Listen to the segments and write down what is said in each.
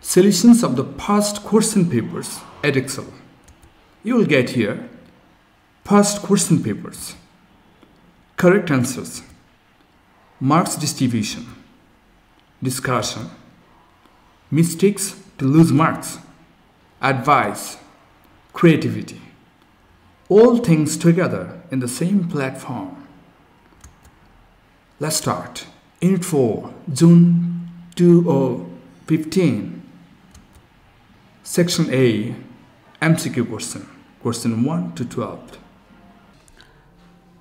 solutions of the past question papers Edexcel. You will get here past question papers, correct answers, marks distribution, discussion, mistakes to lose marks, advice, creativity, all things together in the same platform. Let's start. Unit 4, June 2015. Section A, MCQ question, question 1 to 12.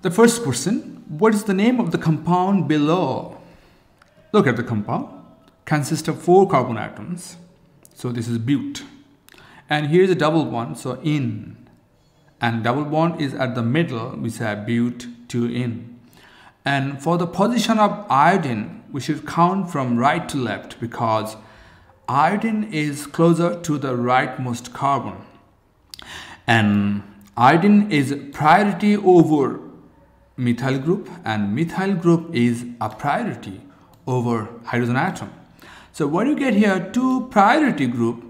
The first question, what is the name of the compound below? Look at the compound, consists of four carbon atoms. So this is but. And here is a double bond, so in. And double bond is at the middle, we say but to in. And for the position of iodine, we should count from right to left because iodine is closer to the rightmost carbon. And iodine is priority over methyl group and methyl group is a priority over hydrogen atom so what you get here two priority group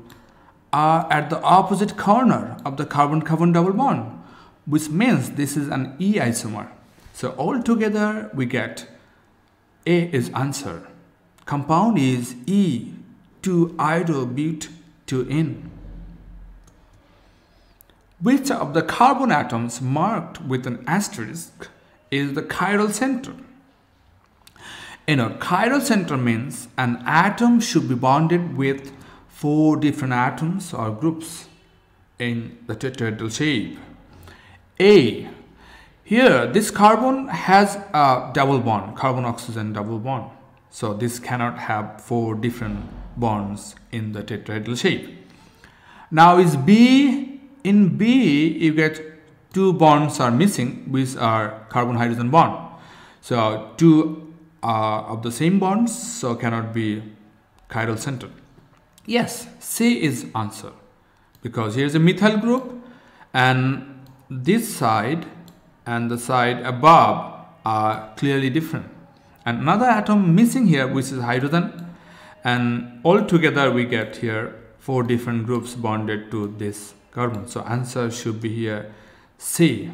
are at the opposite corner of the carbon carbon double bond which means this is an e isomer. So altogether we get a is answer. Compound is e to but to in. Which of the carbon atoms marked with an asterisk is the chiral center? You know, chiral center means an atom should be bonded with four different atoms or groups in the tetrahedral shape. A. Here, this carbon has a double bond, carbon-oxygen double bond. So this cannot have four different bonds in the tetrahedral shape. Now is B, in B you get two bonds are missing which are carbon hydrogen bond. So two uh, of the same bonds so cannot be chiral center. Yes, C is answer because here's a methyl group and this side and the side above are clearly different. Another atom missing here which is hydrogen. And all together we get here four different groups bonded to this carbon. So answer should be here C